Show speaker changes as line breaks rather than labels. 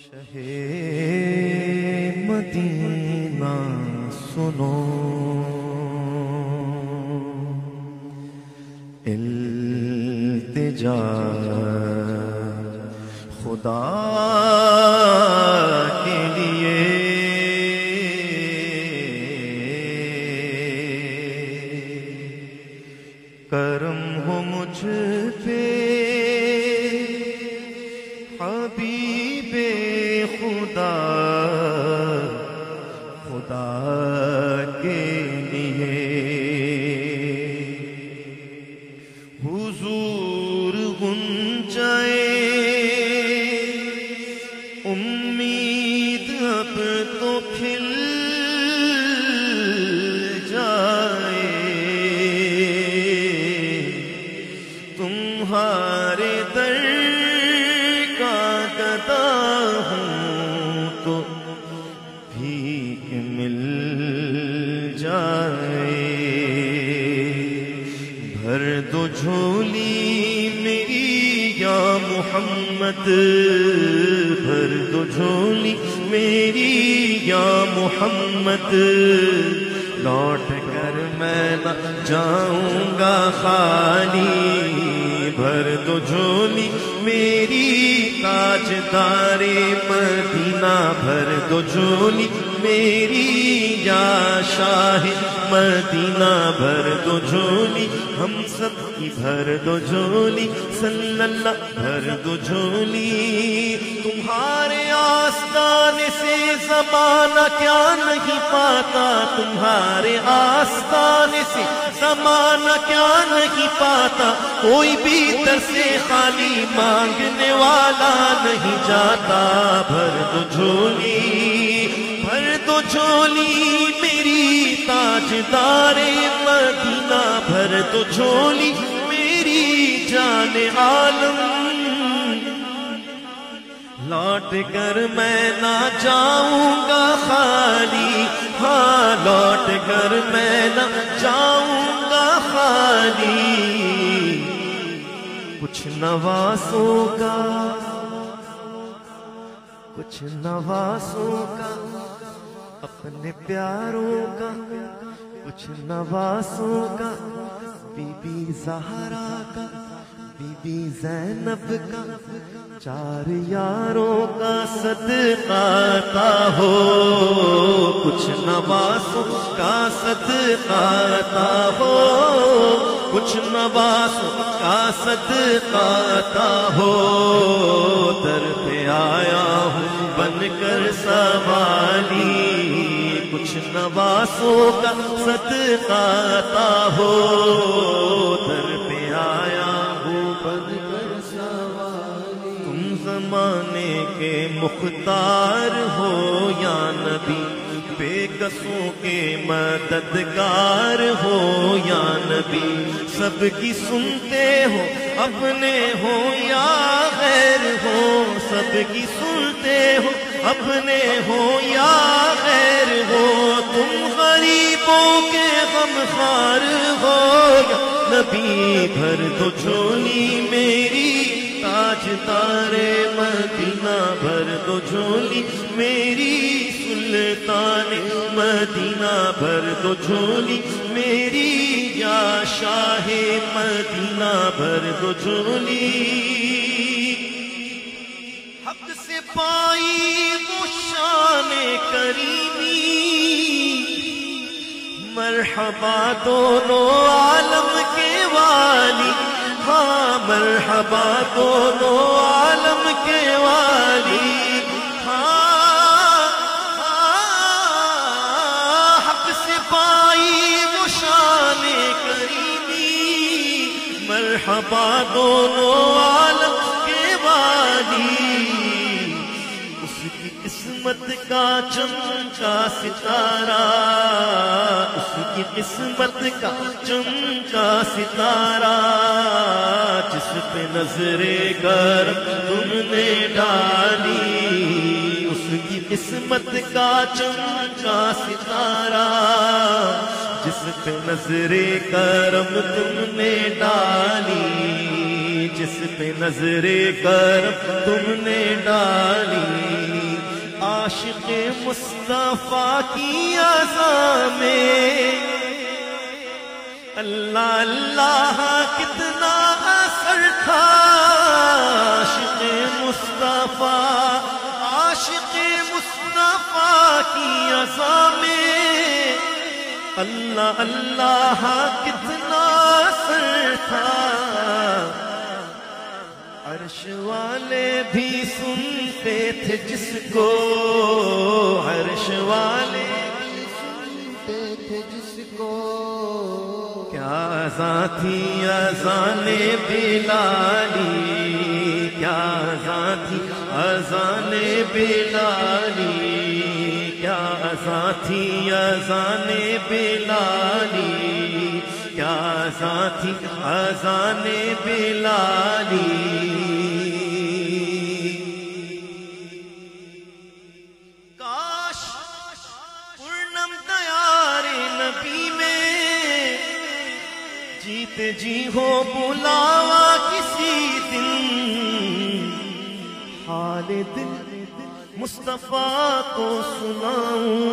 شہ مدینہ سنو۔ التجا۔ خدا کے لیے۔ کرم ہو مجھ پہ۔ خدا خدا محمد، بھر دو جھولی میری یا محمد۔ لوٹ کر میں نہ جاؤں گا خالی، بھر دو جھولی میری تاج دارے مدینہ۔ بھر دو جھولی میری یا شاہ مدینہ بھر دو جھولی، ہم سب کی بھر دو جھولی، صلی اللہ بھر دو جھولی۔ تمہارے آستان سے زمانہ کیا نہیں پاتا؟ تمہارے آستان سے زمانہ کیا نہیں پاتا؟ کوئی بھی در سے خالی مانگنے والا نہیں جاتا۔ بھر دو جھولی۔ جھولی میری تاجدار مدینہ بھر دو جھولی میری جان عالم۔ لوٹ کر میں نہ جاؤں گا خالی۔ ہاں لوٹ کر میں نہ جاؤں گا خالی۔ کچھ نواسوں کا، کچھ نواسوں کا۔ اپنے پیاروں کا، کچھ نواسوں کا بی بی زہرا کا بی بی زینب کا، چار یاروں کا صدقہ تا ہو۔ کچھ نواسوں کا صدقہ تا ہو۔ کچھ نواسوں کا صدقہ تا ہو۔ در پہ آیا ہوں بن کر سوالی۔ کچھ نواسوں کا صدقہ تا ہو۔ در پہ آیا ہوں بن کر سوالی تم زمانے کے مختار ہو یا نبی؟ بے کسوں کے مددگار ہو یا نبی؟ سب کی سنتے ہو، اپنے ہو یا غیر ہو؟ سب کی سنتے ہو، اپنے ہو یا غیر ہو تم غریبوں کے غم خار ہو نبی بھر دو جھولی میری، تاج تارے مدینہ بھر دو جھولی میری۔ سلطان مدینہ بھر دو جھولی میری۔ یا شاہ مدینہ بھر دو جھولی حق سے پائی وہ شان کریمی۔ مرحبا دونوں عالم کے والی ہاں مرحبا دونوں عالم کے والی ہاں حق سے پائی وہ کریمی مرحبا دونوں عالم کے والی قسمت کا چمکا ستارہ، اس کی قسمت کا چمکا ستارہ، جس پہ نظر گر تم نے ڈالی، اس کی قسمت کا چمکا ستارہ، جس پہ نظر کرم تم نے ڈالی، جس پہ نظر کرم تم نے ڈالی۔ مصطفیٰ کی میں۔ اللہ اللہ، کتنا اثر تھا۔ عاشق مصطفیٰ عاشق مصطفیٰ کی میں۔ اللہ اللہ، کتنا اثر تھا۔ عرش والے بھی سنتے تھے جس کو، عرش والے بھی
سنتے تھے جس کو۔
کیا ذاتی اذان بلالی کیا ذاتی اذان بلالی کیا ذاتی اذان بلالی کیا ساتھی اذان بلالی۔ کاش پورنم دیار نبی میں جیت جی ہو بلاوا کسی دن۔ حال دل مصطفیٰ کو سناؤں۔